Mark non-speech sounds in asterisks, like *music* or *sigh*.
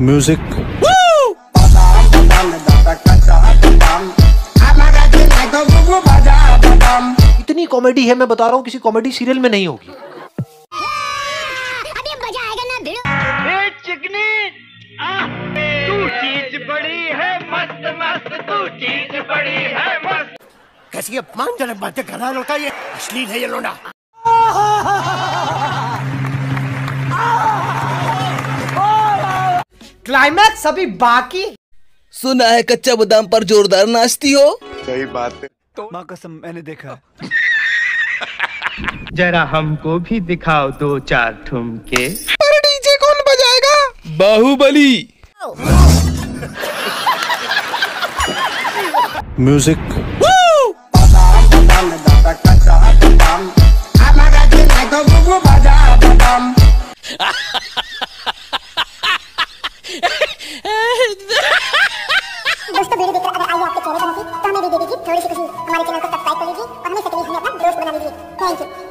Music इतनी comedy है मैं बता रहा हूँ किसी कॉमेडी सीरियल में नहीं होगी। अभी मज़ा आएगा ना भिड़ो चिकनी आह, तू चीज़ बड़ी है मस्त मस्त तू चीज़ बड़ी है मस्त कैसी अपमानजनक बातें कर रहा है लड़का ये? अश्लील है ये लोना *laughs* क्लाइमैक्स अभी बाकी। सुना है कच्चा बादाम पर जोरदार नाचती हो? सही बात है। तो माँ कसम मैंने देखा। *laughs* जरा हमको भी दिखाओ दो चार ठुमके। पर डीजे कौन बजाएगा? बाहुबली। म्यूज़िक *laughs* दोस्तों वीडियो देखकर अगर आई आपके चेहरे पर हँसी तो हमें भी दे दीजिए थोड़ी सी खुशी। हमारे चैनल को सब्सक्राइब कर लीजिए और हमें सक्रिय हमें अपना दोस्त बना लीजिए। Thank you